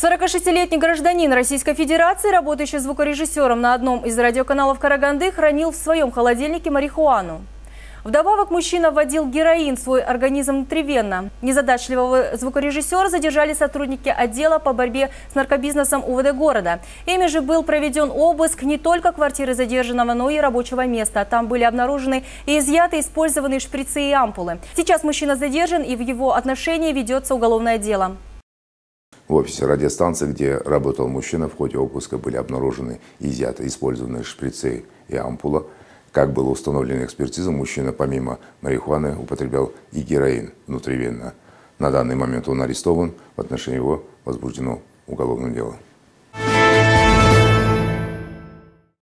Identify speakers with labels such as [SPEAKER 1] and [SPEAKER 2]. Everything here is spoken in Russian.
[SPEAKER 1] 46-летний гражданин Российской Федерации, работающий звукорежиссером на одном из радиоканалов Караганды, хранил в своем холодильнике марихуану. Вдобавок мужчина вводил героин в свой организм внутривенно. Незадачливого звукорежиссера задержали сотрудники отдела по борьбе с наркобизнесом УВД города. Ими же был проведен обыск не только квартиры задержанного, но и рабочего места. Там были обнаружены и изъяты использованные шприцы и ампулы. Сейчас мужчина задержан и в его отношении ведется уголовное дело.
[SPEAKER 2] В офисе радиостанции, где работал мужчина, в ходе обыска были обнаружены и изъяты использованные шприцы и ампула. Как было установлено экспертизой, мужчина помимо марихуаны употреблял и героин внутривенно. На данный момент он арестован, в отношении его возбуждено уголовное дело.